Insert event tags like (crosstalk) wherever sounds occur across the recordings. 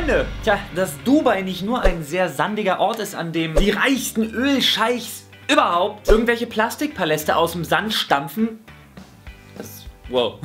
Freunde, tja, dass Dubai nicht nur ein sehr sandiger Ort ist, an dem die reichsten Ölscheichs überhaupt irgendwelche Plastikpaläste aus dem Sand stampfen, Wow.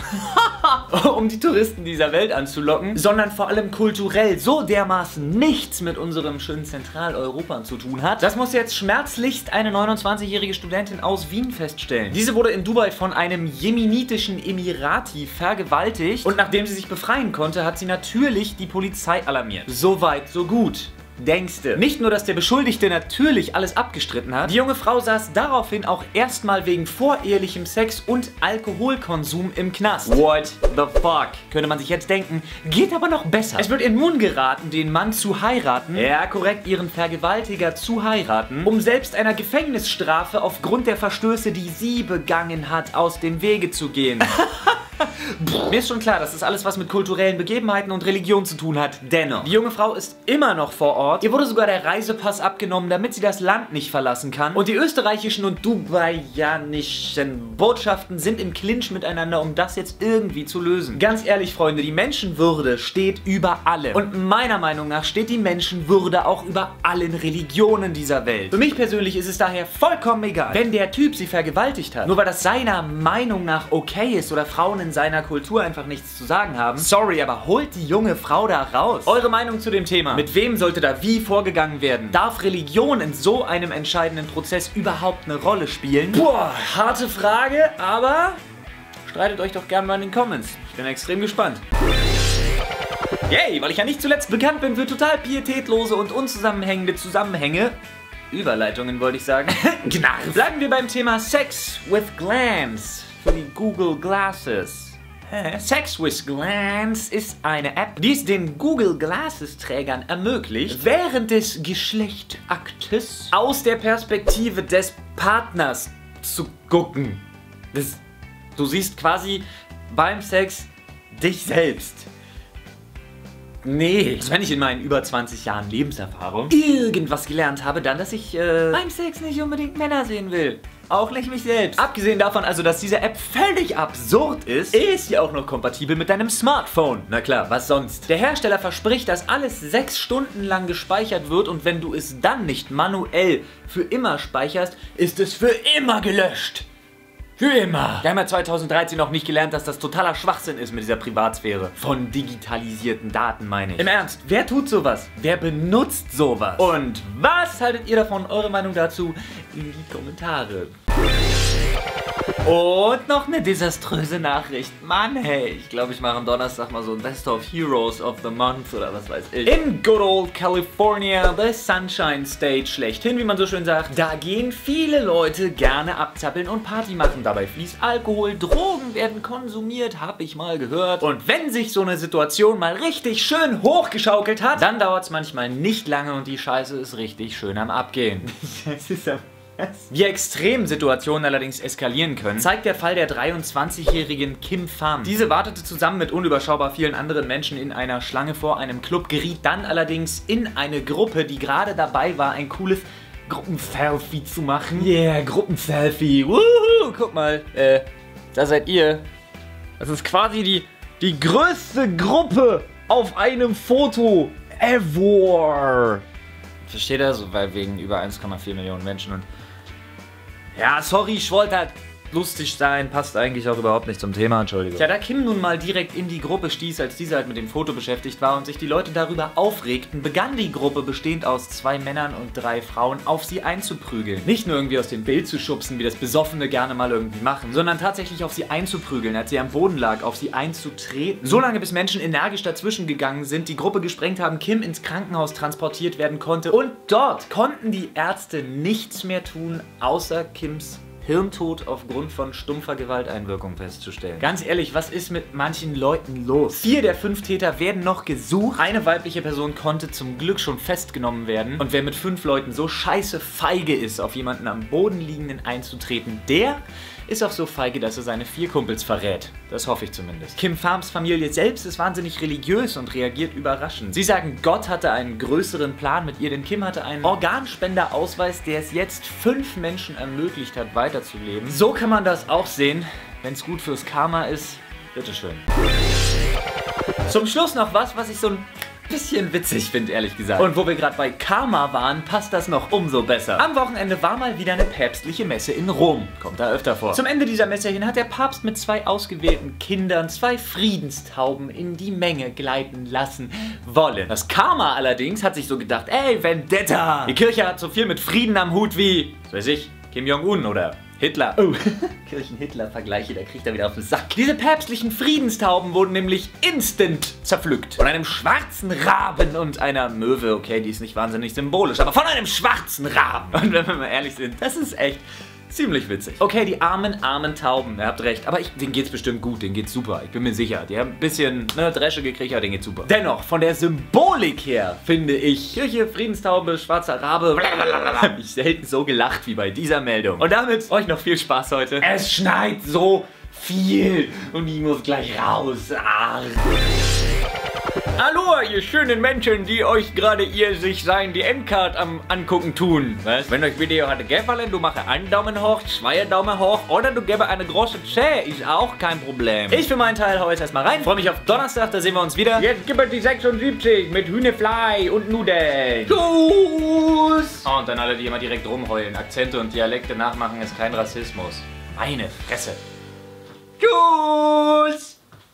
(laughs) um die Touristen dieser Welt anzulocken, sondern vor allem kulturell so dermaßen nichts mit unserem schönen Zentraleuropa zu tun hat. Das muss jetzt schmerzlichst eine 29-jährige Studentin aus Wien feststellen. Diese wurde in Dubai von einem jemenitischen Emirati vergewaltigt und nachdem sie sich befreien konnte, hat sie natürlich die Polizei alarmiert. Soweit, so gut denkste. Nicht nur, dass der Beschuldigte natürlich alles abgestritten hat, die junge Frau saß daraufhin auch erstmal wegen vorehelichem Sex und Alkoholkonsum im Knast. What the fuck? Könnte man sich jetzt denken, geht aber noch besser. Es wird ihr nun geraten, den Mann zu heiraten, ja korrekt, ihren Vergewaltiger zu heiraten, um selbst einer Gefängnisstrafe aufgrund der Verstöße, die sie begangen hat, aus dem Wege zu gehen. (laughs) (laughs) Mir ist schon klar, dass das alles was mit kulturellen Begebenheiten und Religion zu tun hat. Dennoch, die junge Frau ist immer noch vor Ort. Ihr wurde sogar der Reisepass abgenommen, damit sie das Land nicht verlassen kann. Und die österreichischen und dubaianischen Botschaften sind im Clinch miteinander, um das jetzt irgendwie zu lösen. Ganz ehrlich, Freunde, die Menschenwürde steht über allem. Und meiner Meinung nach steht die Menschenwürde auch über allen Religionen dieser Welt. Für mich persönlich ist es daher vollkommen egal, wenn der Typ sie vergewaltigt hat. Nur weil das seiner Meinung nach okay ist oder Frauen in seiner Kultur einfach nichts zu sagen haben. Sorry, aber holt die junge Frau da raus. Eure Meinung zu dem Thema. Mit wem sollte da wie vorgegangen werden? Darf Religion in so einem entscheidenden Prozess überhaupt eine Rolle spielen? Boah, harte Frage, aber streitet euch doch gerne mal in den Comments. Ich bin extrem gespannt. Yay, weil ich ja nicht zuletzt bekannt bin für total pietätlose und unzusammenhängende Zusammenhänge. Überleitungen wollte ich sagen. (laughs) Gnarf. Bleiben wir beim Thema Sex with Glance für die Google Glasses. Sex with Glance ist eine App, die es den Google Glasses Trägern ermöglicht, während des Geschlechtaktes aus der Perspektive des Partners zu gucken. Das, du siehst quasi beim Sex dich selbst. Nee. Also wenn ich in meinen über 20 Jahren Lebenserfahrung irgendwas gelernt habe, dann, dass ich äh, beim Sex nicht unbedingt Männer sehen will. Auch nicht mich selbst. Abgesehen davon also, dass diese App völlig absurd ist, ist sie auch noch kompatibel mit deinem Smartphone. Na klar, was sonst? Der Hersteller verspricht, dass alles sechs Stunden lang gespeichert wird und wenn du es dann nicht manuell für immer speicherst, ist es für immer gelöscht. Für immer. Wir haben ja 2013 noch nicht gelernt, dass das totaler Schwachsinn ist mit dieser Privatsphäre. Von digitalisierten Daten meine ich. Im Ernst, wer tut sowas? Wer benutzt sowas? Und was haltet ihr davon? Eure Meinung dazu in die Kommentare. Und noch eine desaströse Nachricht. Mann, hey, ich glaube, ich mache am Donnerstag mal so ein Best of Heroes of the Month oder was weiß ich. In good old California, the Sunshine State schlechthin, wie man so schön sagt, da gehen viele Leute gerne abzappeln und Party machen. Dabei fließt Alkohol, Drogen werden konsumiert, hab ich mal gehört. Und wenn sich so eine Situation mal richtig schön hochgeschaukelt hat, dann dauert es manchmal nicht lange und die Scheiße ist richtig schön am Abgehen. (laughs) das ist ja wie extrem Situationen allerdings eskalieren können, zeigt der Fall der 23-jährigen Kim Pham. Diese wartete zusammen mit unüberschaubar vielen anderen Menschen in einer Schlange vor einem Club, geriet dann allerdings in eine Gruppe, die gerade dabei war, ein cooles Gruppenselfie zu machen. Yeah, Gruppenselfie. Woohoo, guck mal, äh, da seid ihr. Das ist quasi die, die größte Gruppe auf einem Foto ever. Versteht ihr? So, weil wegen über 1,4 Millionen Menschen und ja, sorry, ich wollte halt lustig sein, passt eigentlich auch überhaupt nicht zum Thema, Entschuldigung. Ja, da Kim nun mal direkt in die Gruppe stieß, als diese halt mit dem Foto beschäftigt war und sich die Leute darüber aufregten, begann die Gruppe, bestehend aus zwei Männern und drei Frauen, auf sie einzuprügeln. Nicht nur irgendwie aus dem Bild zu schubsen, wie das Besoffene gerne mal irgendwie machen, sondern tatsächlich auf sie einzuprügeln, als sie am Boden lag, auf sie einzutreten. So lange bis Menschen energisch dazwischen gegangen sind, die Gruppe gesprengt haben, Kim ins Krankenhaus transportiert werden konnte und dort konnten die Ärzte nichts mehr tun, außer Kims Hirntod aufgrund von stumpfer Gewalteinwirkung festzustellen. Ganz ehrlich, was ist mit manchen Leuten los? Vier der fünf Täter werden noch gesucht. Eine weibliche Person konnte zum Glück schon festgenommen werden. Und wer mit fünf Leuten so scheiße feige ist, auf jemanden am Boden liegenden einzutreten, der ist auch so feige, dass er seine vier Kumpels verrät. Das hoffe ich zumindest. Kim Farms Familie selbst ist wahnsinnig religiös und reagiert überraschend. Sie sagen, Gott hatte einen größeren Plan mit ihr, denn Kim hatte einen Organspenderausweis, der es jetzt fünf Menschen ermöglicht hat, weiterzuleben. So kann man das auch sehen. Wenn es gut fürs Karma ist, bitteschön. Zum Schluss noch was, was ich so ein bisschen witzig finde, ehrlich gesagt. Und wo wir gerade bei Karma waren, passt das noch umso besser. Am Wochenende war mal wieder eine päpstliche Messe in Rom. Kommt da öfter vor. Zum Ende dieser Messe hin hat der Papst mit zwei ausgewählten Kindern zwei Friedenstauben in die Menge gleiten lassen wollen. Das Karma allerdings hat sich so gedacht, ey, Vendetta! Die Kirche hat so viel mit Frieden am Hut wie, was weiß ich, Kim Jong-un oder Hitler. Oh, (laughs) Kirchen-Hitler-Vergleiche, da kriegt er wieder auf den Sack. Diese päpstlichen Friedenstauben wurden nämlich instant zerpflückt. Von einem schwarzen Raben und einer Möwe. Okay, die ist nicht wahnsinnig symbolisch, aber von einem schwarzen Raben. Und wenn wir mal ehrlich sind, das ist echt Ziemlich witzig. Okay, die armen, armen Tauben. Ihr habt recht. Aber ich, denen geht's bestimmt gut. Denen geht's super. Ich bin mir sicher. Die haben ein bisschen ne, Dresche gekriegt, aber denen geht's super. Dennoch, von der Symbolik her, finde ich, Kirche, Friedenstaube, schwarzer Rabe, habe ich selten so gelacht wie bei dieser Meldung. Und damit euch noch viel Spaß heute. Es schneit so viel und ich muss gleich raus. Ah. Hallo, ihr schönen Menschen, die euch gerade ihr sich sein die Endcard am angucken tun. Was? Wenn euch Video hat gefallen, du mache einen Daumen hoch, zwei Daumen hoch oder du gebe eine große Zäh, ist auch kein Problem. Ich für meinen Teil hau jetzt erstmal rein. Freue mich auf Donnerstag, da sehen wir uns wieder. Jetzt gibt es die 76 mit Hühnefly und Nudeln. Tschüss! Oh, und dann alle, die immer direkt rumheulen. Akzente und Dialekte nachmachen ist kein Rassismus. Meine Fresse. Tschüss!